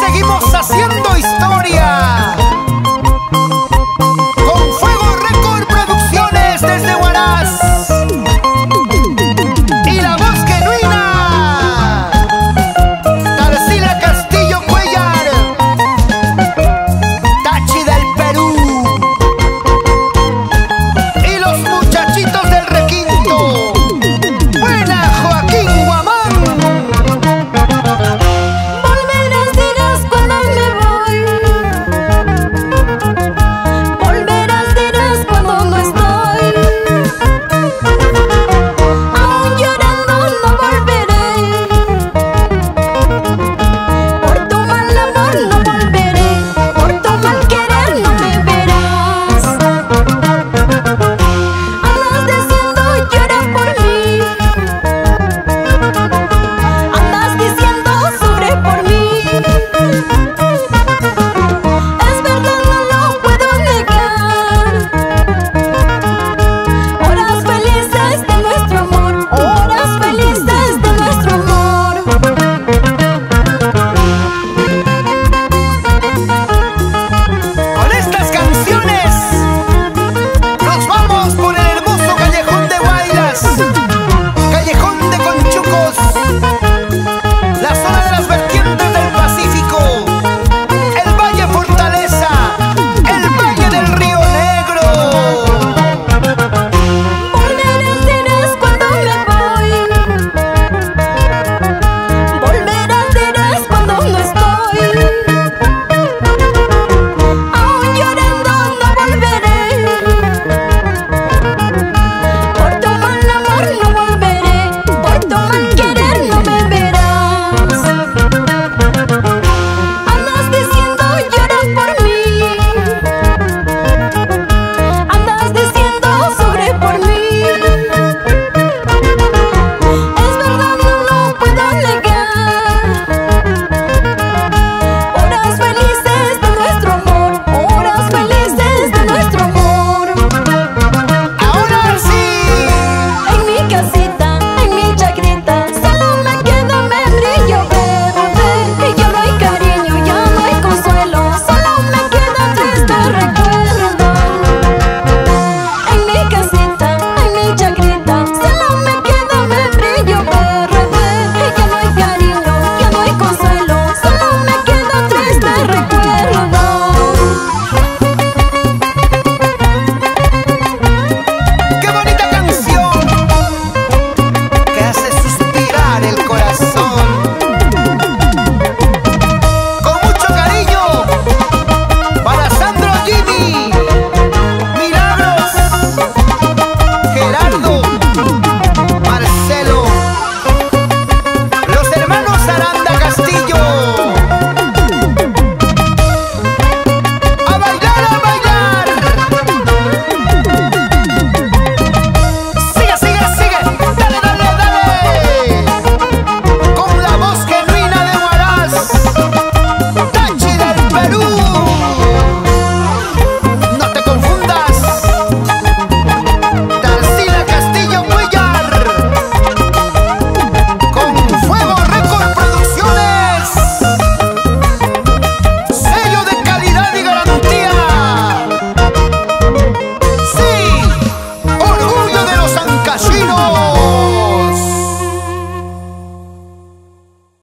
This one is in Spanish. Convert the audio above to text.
Seguimos haciendo